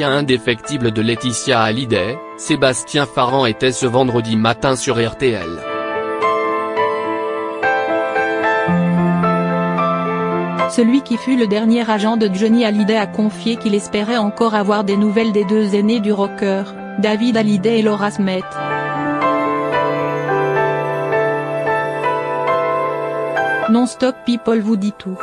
indéfectible de Laetitia Hallyday, Sébastien Farran était ce vendredi matin sur RTL. Celui qui fut le dernier agent de Johnny Hallyday a confié qu'il espérait encore avoir des nouvelles des deux aînés du rocker, David Hallyday et Laura Smith. Non-stop People vous dit tout.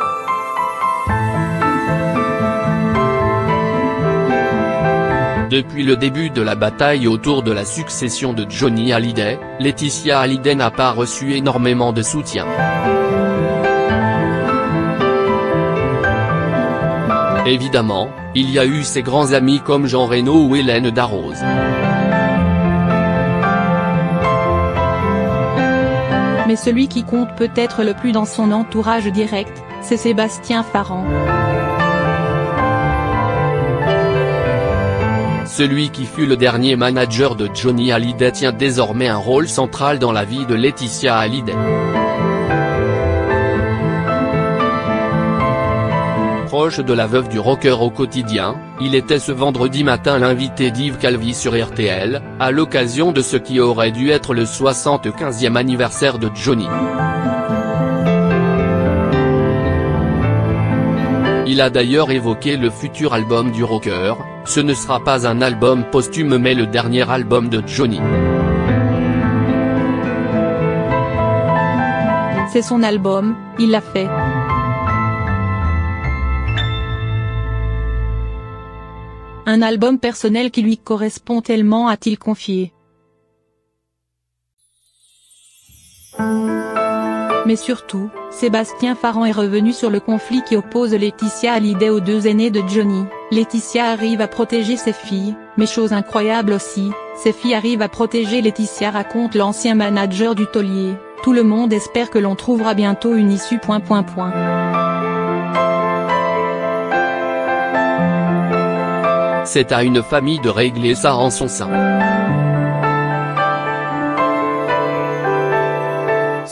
Depuis le début de la bataille autour de la succession de Johnny Hallyday, Laetitia Hallyday n'a pas reçu énormément de soutien. Évidemment, il y a eu ses grands amis comme Jean Reno ou Hélène Darroze. Mais celui qui compte peut-être le plus dans son entourage direct, c'est Sébastien Farran. Celui qui fut le dernier manager de Johnny Hallyday tient désormais un rôle central dans la vie de Laetitia Hallyday. Proche de la veuve du rocker au quotidien, il était ce vendredi matin l'invité d'Yves Calvi sur RTL, à l'occasion de ce qui aurait dû être le 75e anniversaire de Johnny. Il a d'ailleurs évoqué le futur album du rocker, ce ne sera pas un album posthume mais le dernier album de Johnny. C'est son album, il l'a fait. Un album personnel qui lui correspond tellement a-t-il confié. Mais surtout, Sébastien Farran est revenu sur le conflit qui oppose Laetitia Hallyday aux deux aînés de Johnny. Laetitia arrive à protéger ses filles, mais chose incroyable aussi, ses filles arrivent à protéger Laetitia raconte l'ancien manager du taulier. Tout le monde espère que l'on trouvera bientôt une issue. Point, point. C'est à une famille de régler ça en son sein.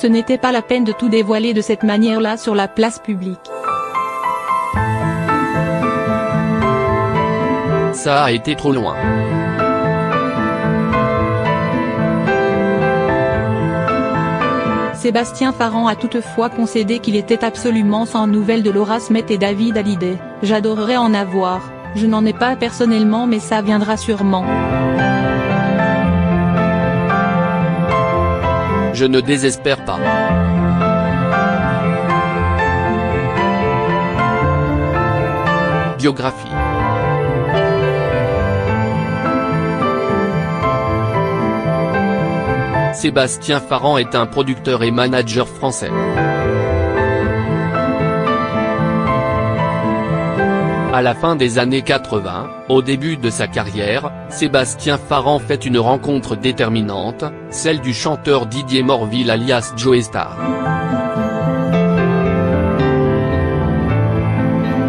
Ce n'était pas la peine de tout dévoiler de cette manière-là sur la place publique. Ça a été trop loin. Sébastien Farran a toutefois concédé qu'il était absolument sans nouvelles de Laura Smet et David Hallyday. J'adorerais en avoir, je n'en ai pas personnellement mais ça viendra sûrement. Je ne désespère pas. Biographie Sébastien Farran est un producteur et manager français. À la fin des années 80, au début de sa carrière, Sébastien Farran fait une rencontre déterminante, celle du chanteur Didier Morville alias Joe Star.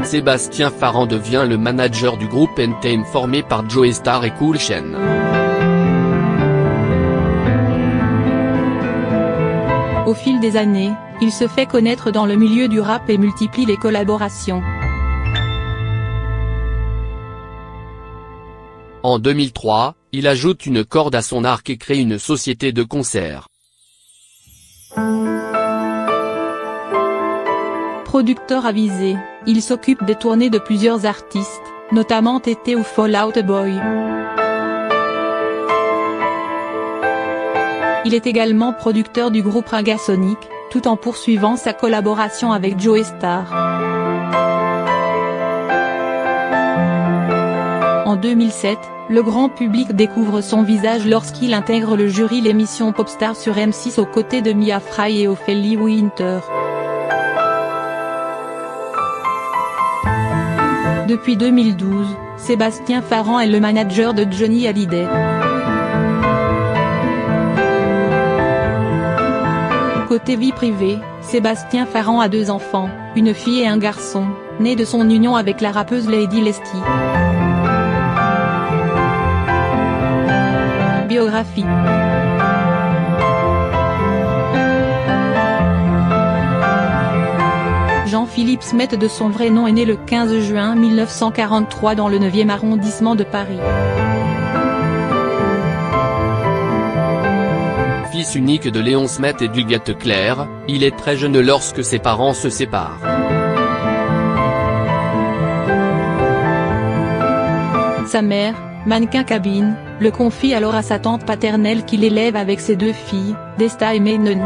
Sébastien Farran devient le manager du groupe N-Time formé par Joe Star et Cool Chain. Au fil des années, il se fait connaître dans le milieu du rap et multiplie les collaborations. En 2003, il ajoute une corde à son arc et crée une société de concert. Producteur avisé, il s'occupe des tournées de plusieurs artistes, notamment Tété ou Fallout Boy. Il est également producteur du groupe Ragasonic, tout en poursuivant sa collaboration avec Joe Star. En 2007, le grand public découvre son visage lorsqu'il intègre le jury l'émission Popstar sur M6 aux côtés de Mia Fry et Ophélie Winter. Depuis 2012, Sébastien Farran est le manager de Johnny Hallyday. Côté vie privée, Sébastien Farran a deux enfants, une fille et un garçon, nés de son union avec la rappeuse Lady Lesty. Jean-Philippe Philippe Smet de son vrai nom est né le 15 juin 1943 dans le 9e arrondissement de Paris. Fils unique de Léon Smet et d'Huguette Claire, il est très jeune lorsque ses parents se séparent. Sa mère, mannequin cabine, le confie alors à sa tante paternelle qui l'élève avec ses deux filles, Desta et Maynon.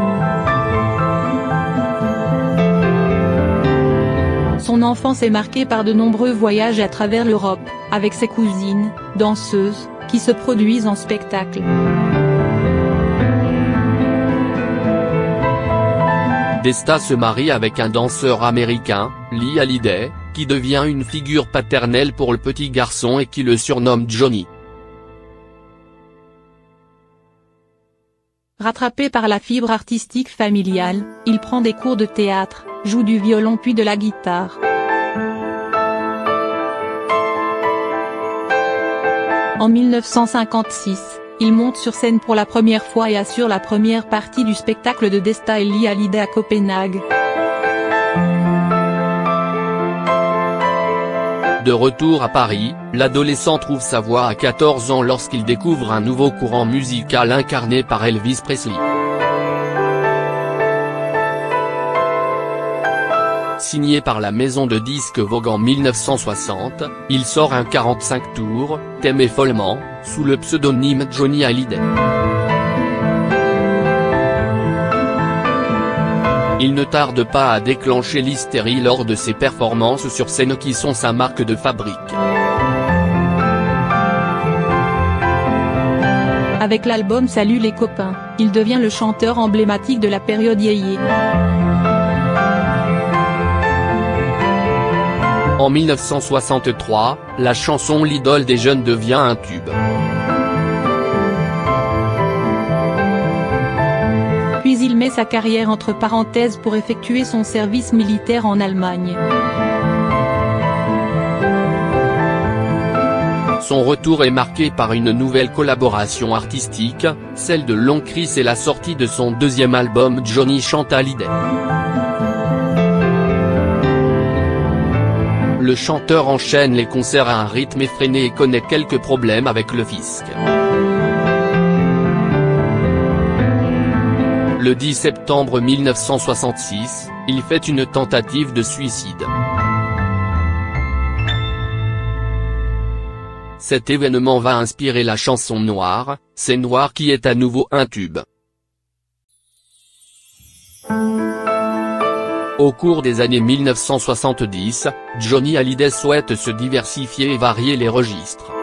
Son enfance est marquée par de nombreux voyages à travers l'Europe, avec ses cousines, danseuses, qui se produisent en spectacle. Desta se marie avec un danseur américain, Lee Hallyday, qui devient une figure paternelle pour le petit garçon et qui le surnomme Johnny. Rattrapé par la fibre artistique familiale, il prend des cours de théâtre, joue du violon puis de la guitare. En 1956, il monte sur scène pour la première fois et assure la première partie du spectacle de Desta Lee Hallyday à Copenhague. De retour à Paris, l'adolescent trouve sa voix à 14 ans lorsqu'il découvre un nouveau courant musical incarné par Elvis Presley. Signé par la maison de disques Vogue en 1960, il sort un 45 tours, T'aimais follement, sous le pseudonyme Johnny Hallyday. Il ne tarde pas à déclencher l'hystérie lors de ses performances sur scène qui sont sa marque de fabrique. Avec l'album Salut les copains, il devient le chanteur emblématique de la période yéyé. En 1963, la chanson L'idole des jeunes devient un tube. Puis il met sa carrière entre parenthèses pour effectuer son service militaire en Allemagne. Son retour est marqué par une nouvelle collaboration artistique, celle de Long Chris et la sortie de son deuxième album Johnny chante Hallyday. Le chanteur enchaîne les concerts à un rythme effréné et connaît quelques problèmes avec le fisc. Le 10 septembre 1966, il fait une tentative de suicide. Cet événement va inspirer la chanson Noire, c'est Noir qui est à nouveau un tube. Au cours des années 1970, Johnny Hallyday souhaite se diversifier et varier les registres.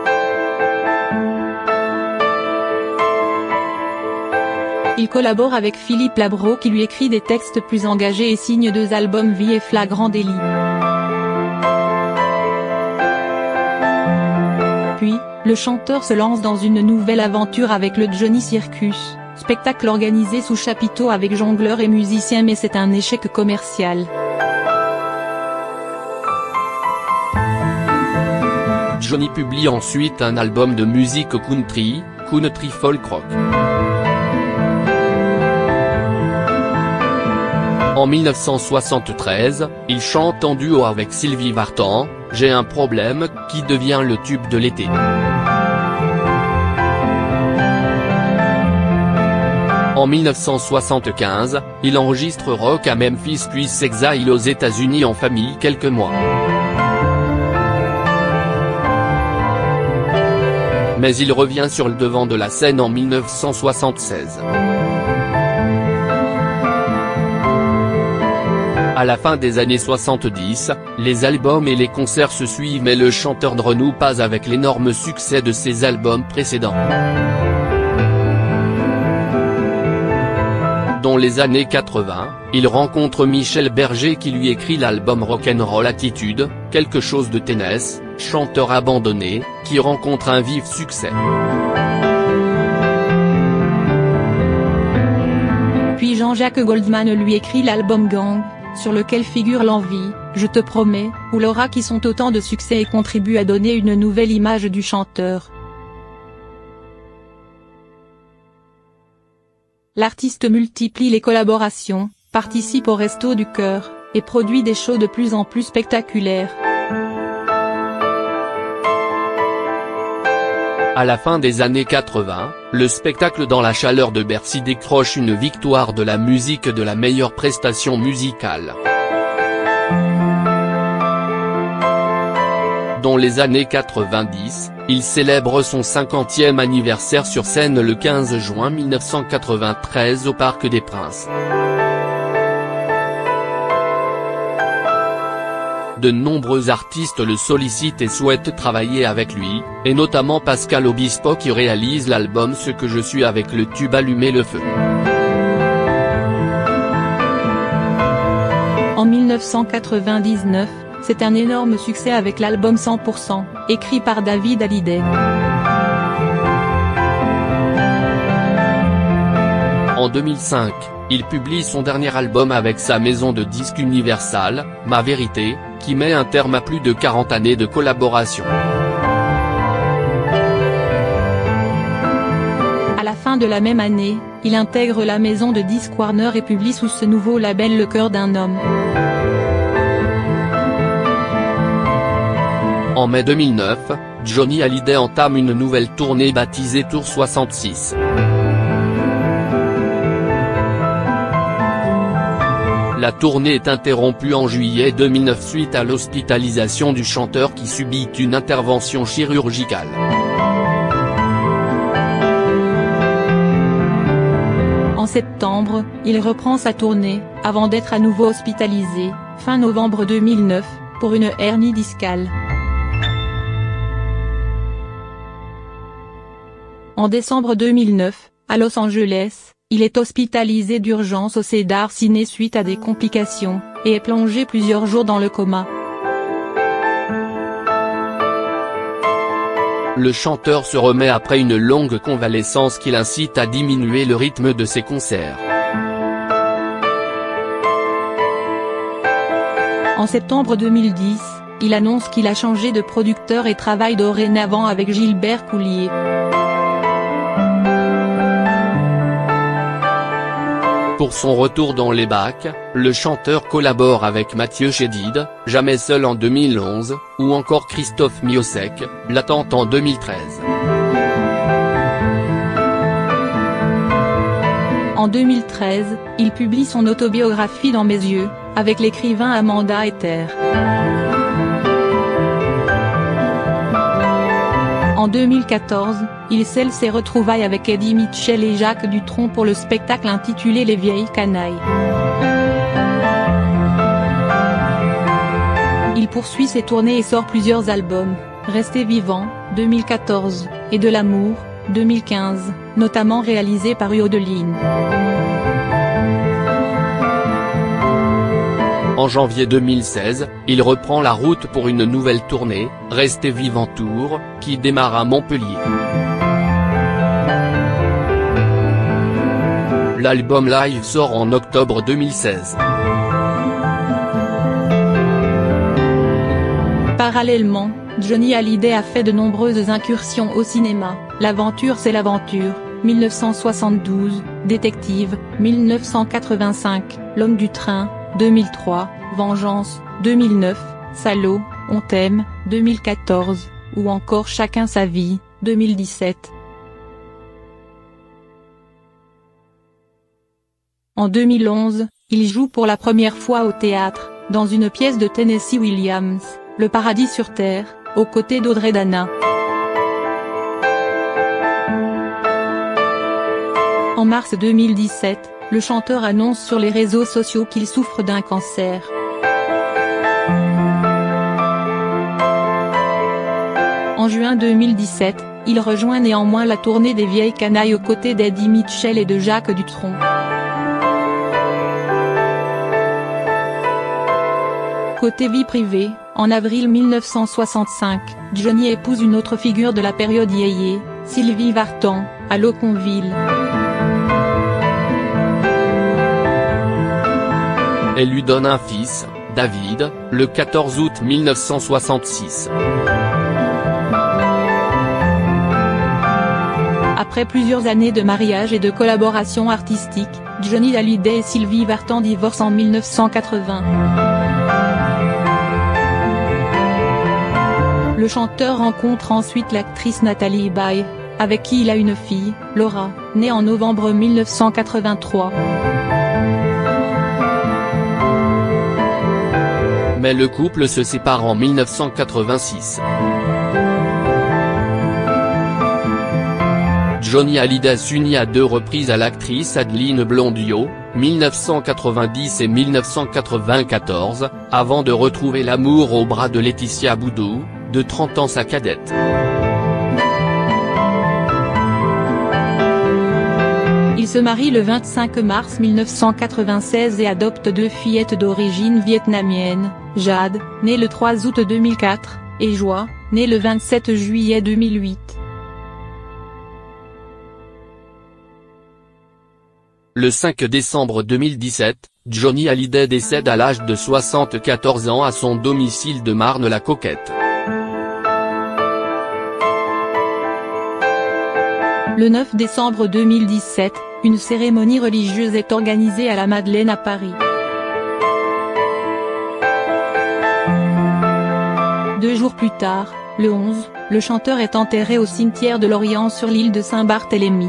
Il collabore avec Philippe Labro qui lui écrit des textes plus engagés et signe deux albums Vie et Flagrant délit. Puis, le chanteur se lance dans une nouvelle aventure avec le Johnny Circus, spectacle organisé sous chapiteau avec jongleurs et musiciens mais c'est un échec commercial. Johnny publie ensuite un album de musique country, Country Folk Rock. En 1973, il chante en duo avec Sylvie Vartan, J'ai un problème, qui devient le tube de l'été. En 1975, il enregistre rock à Memphis puis s'exile aux États-Unis en famille quelques mois. Mais il revient sur le devant de la scène en 1976. À la fin des années 70, les albums et les concerts se suivent mais le chanteur ne renoue pas avec l'énorme succès de ses albums précédents. Dans les années 80, il rencontre Michel Berger qui lui écrit l'album Rock'n'Roll Attitude, quelque chose de tennis, chanteur abandonné, qui rencontre un vif succès. Puis Jean-Jacques Goldman lui écrit l'album Gang, sur lequel figure l'envie, Je te promets, ou Laura qui sont autant de succès et contribuent à donner une nouvelle image du chanteur. L'artiste multiplie les collaborations, participe au Resto du Cœur, et produit des shows de plus en plus spectaculaires. À la fin des années 80, le spectacle dans la chaleur de Bercy décroche une victoire de la musique de la meilleure prestation musicale. Dans les années 90, il célèbre son 50e anniversaire sur scène le 15 juin 1993 au Parc des Princes. De nombreux artistes le sollicitent et souhaitent travailler avec lui, et notamment Pascal Obispo qui réalise l'album Ce que je suis avec le tube Allumer le feu. En 1999, c'est un énorme succès avec l'album 100%, écrit par David Hallyday. En 2005, il publie son dernier album avec sa maison de disques Universal, Ma Vérité, qui met un terme à plus de 40 années de collaboration. À la fin de la même année, il intègre la maison de disques Warner et publie sous ce nouveau label Le cœur d'un homme. En mai 2009, Johnny Hallyday entame une nouvelle tournée baptisée Tour 66. La tournée est interrompue en juillet 2009 suite à l'hospitalisation du chanteur qui subit une intervention chirurgicale. En septembre, il reprend sa tournée, avant d'être à nouveau hospitalisé, fin novembre 2009, pour une hernie discale. En décembre 2009, à Los Angeles, il est hospitalisé d'urgence au Cedar Ciné suite à des complications, et est plongé plusieurs jours dans le coma. Le chanteur se remet après une longue convalescence qui l'incite à diminuer le rythme de ses concerts. En septembre 2010, il annonce qu'il a changé de producteur et travaille dorénavant avec Gilbert Coulier. Pour son retour dans les bacs, le chanteur collabore avec Mathieu Chédid, Jamais seul en 2011, ou encore Christophe Miosek, L'attente en 2013. En 2013, il publie son autobiographie Dans mes yeux, avec l'écrivain Amanda Ether. En 2014, il scelle ses retrouvailles avec Eddie Mitchell et Jacques Dutronc pour le spectacle intitulé Les vieilles canailles. Il poursuit ses tournées et sort plusieurs albums, Restez vivant, 2014, et De l'amour, 2015, notamment réalisés par Uodeline. En janvier 2016, il reprend la route pour une nouvelle tournée, Restez vivant Tour, qui démarre à Montpellier. L'album live sort en octobre 2016. Parallèlement, Johnny Hallyday a fait de nombreuses incursions au cinéma, L'aventure c'est l'aventure, 1972, Détective, 1985, L'homme du train, 2003, Vengeance, 2009, Salaud, On t'aime, 2014, ou encore Chacun sa vie, 2017. En 2011, il joue pour la première fois au théâtre, dans une pièce de Tennessee Williams, Le paradis sur terre, aux côtés d'Audrey Dana. En mars 2017, le chanteur annonce sur les réseaux sociaux qu'il souffre d'un cancer. En juin 2017, il rejoint néanmoins la tournée des vieilles canailles aux côtés d'Eddie Mitchell et de Jacques Dutronc. Côté vie privée, en avril 1965, Johnny épouse une autre figure de la période yéyé, Sylvie Vartan, à Loconville. Elle lui donne un fils, David, le 14 août 1966. Après plusieurs années de mariage et de collaboration artistique, Johnny Hallyday et Sylvie Vartan divorcent en 1980. Le chanteur rencontre ensuite l'actrice Nathalie Baye, avec qui il a une fille, Laura, née en novembre 1983. Mais le couple se sépare en 1986. Johnny Hallyday s'unit à deux reprises à l'actrice Adeline Blondio, 1990 et 1994, avant de retrouver l'amour au bras de Laetitia Boudou, de 30 ans sa cadette. Il se marie le 25 mars 1996 et adopte deux fillettes d'origine vietnamienne, Jade, née le 3 août 2004, et Joie, née le 27 juillet 2008. Le 5 décembre 2017, Johnny Hallyday décède à l'âge de 74 ans à son domicile de Marne-la-Coquette. Le 9 décembre 2017, une cérémonie religieuse est organisée à la Madeleine à Paris. Plus tard, le 11, le chanteur est enterré au cimetière de Lorient sur l'île de Saint-Barthélemy.